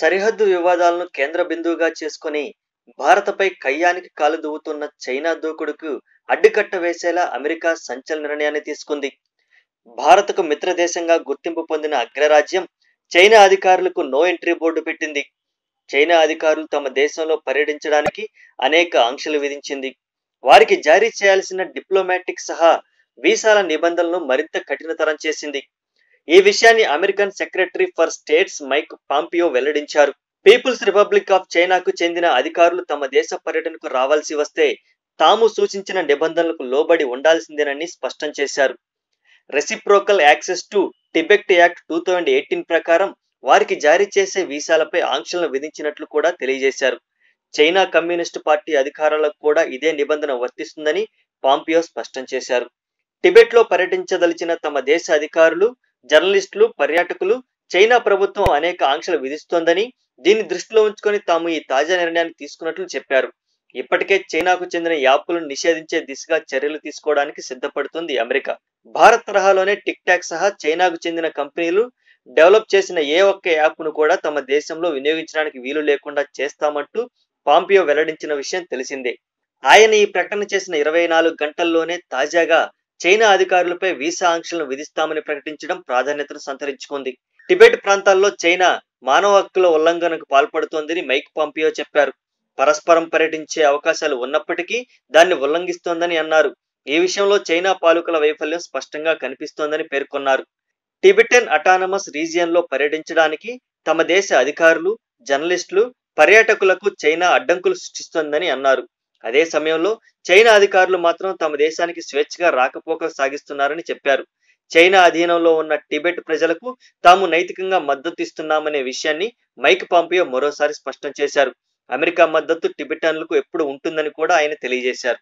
సరిహద్దు వివాదాలను కేంద్ర బిందువుగా చేసుకొని భారతపై కయ్యానికి కాలు దువ్వుతున్న చైనా దూకుడుకు అడ్డుకట్ట వేసేలా అమెరికా సంచలన నిర్ణయాన్ని తీసుకుంది. భారత్కు మిత్రదేశంగా గుర్తింపు పొందిన అగ్రరాజ్యం చైనా అధికారులకు నో ఎంట్రీ బోర్డు పెట్టింది. చైనా అధికారులు తమ దేశంలో పర్యటించడానికి అనేక ఆంక్షలు విధించింది. వారికి జారీ చేయాల్సిన డిప్లొమాటిక్ సహా వీసాల నిబంధనలను మరింత కఠినతరం చేసింది. ఈ విషయాన్ని American secretary for states Mike Pompeo వెల్లడించారు. పీపుల్స్ రిపబ్లిక్ ఆఫ్ చైనాకు చెందిన అధికారులు తమ దేశ పర్యటనకు రావాల్సి వస్తే తాము సూచించిన నిబంధనలకు లోబడి ఉండాల్సిందేనని స్పష్టం చేశారు. Reciprocal access to Tibet act two thousand eighteen ప్రకారం వారికి జారీ చేసే వీసాలపై ఆంక్షలను విధించినట్లు కూడా తెలియజేశారు. చైనా కమ్యూనిస్టు పార్టీ అధికారులకు కూడా ఇదే నిబంధన వర్తిస్తుందని పాంపియో స్పష్టం చేశారు. టిబెట్లో పర్యటించదలిచిన తమ దేశ అధికారులు జర్నలిస్టులు పర్యాటకులు చైనా ప్రభుత్వం అనేక ఆంక్షలు విధిస్తోందని దీన్ని దృష్టిలో ఉంచుకొని తాము ఈ తాజా నిర్ణయాన్ని తీసుకున్నట్లు చెప్పారు. ఇప్పటికే చైనాకు చెందిన యాప్లను నిషేధించే దిశగా చర్యలు తీసుకోవడానికి సిద్ధపడుతుంది అమెరికా. భారత్ తరహాలోనే టిక్ టాక్ సహా చైనాకు చెందిన కంపెనీలు డెవలప్ చేసిన ఏ ఒక్క యాప్ను కూడా తమ దేశంలో వినియోగించడానికి వీలు లేకుండా చేస్తామంటూ పాంపియో వెల్లడించిన విషయం తెలిసిందే. ఆయన ఈ ప్రకటన చేసిన ఇరవై నాలుగు గంటల్లోనే తాజాగా చైనా అధికారులపై వీసా ఆంక్షలను విధిస్తామని ప్రకటించడం ప్రాధాన్యతను సంతరించుకుంది. టిబెట్ ప్రాంతాల్లో చైనా మానవ హక్కుల ఉల్లంఘనకు పాల్పడుతోందని మైక్ పాంపియో చెప్పారు. పరస్పరం పర్యటించే అవకాశాలు ఉన్నప్పటికీ దాన్ని ఉల్లంఘిస్తోందని అన్నారు. ఈ విషయంలో చైనా పాలకుల వైఫల్యం స్పష్టంగా కనిపిస్తోందని పేర్కొన్నారు. టిబెటన్ అటానమస్ రీజియన్లో పర్యటించడానికి తమ దేశ అధికారులు జర్నలిస్టులు పర్యాటకులకు చైనా అడ్డంకులు సృష్టిస్తోందని అన్నారు. అదే సమయంలో చైనా అధికారులు మాత్రం తమ దేశానికి స్వేచ్ఛగా రాకపోకలు సాగిస్తున్నారని చెప్పారు. చైనా అధీనంలో ఉన్న టిబెట్ ప్రజలకు తాము నైతికంగా మద్దతు ఇస్తున్నామనే విషయాన్ని మైక్ పాంపియో మరోసారి స్పష్టం చేశారు. అమెరికా మద్దతు టిబెటన్లకు ఎప్పుడు ఉంటుందని కూడా ఆయన తెలియజేశారు.